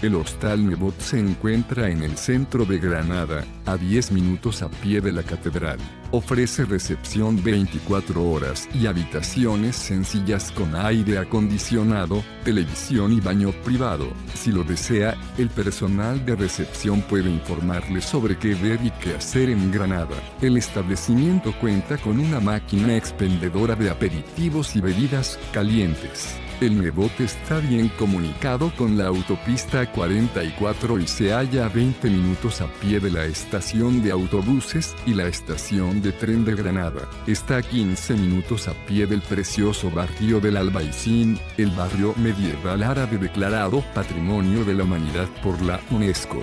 El Hostal Nebot se encuentra en el centro de Granada, a 10 minutos a pie de la catedral. Ofrece recepción 24 horas y habitaciones sencillas con aire acondicionado, televisión y baño privado. Si lo desea, el personal de recepción puede informarle sobre qué ver y qué hacer en Granada. El establecimiento cuenta con una máquina expendedora de aperitivos y bebidas calientes. El Nebot está bien comunicado con la autopista 44 y se halla a 20 minutos a pie de la estación de autobuses y la estación de tren de Granada. Está a 15 minutos a pie del precioso barrio del Albaicín, el barrio medieval árabe declarado Patrimonio de la Humanidad por la UNESCO.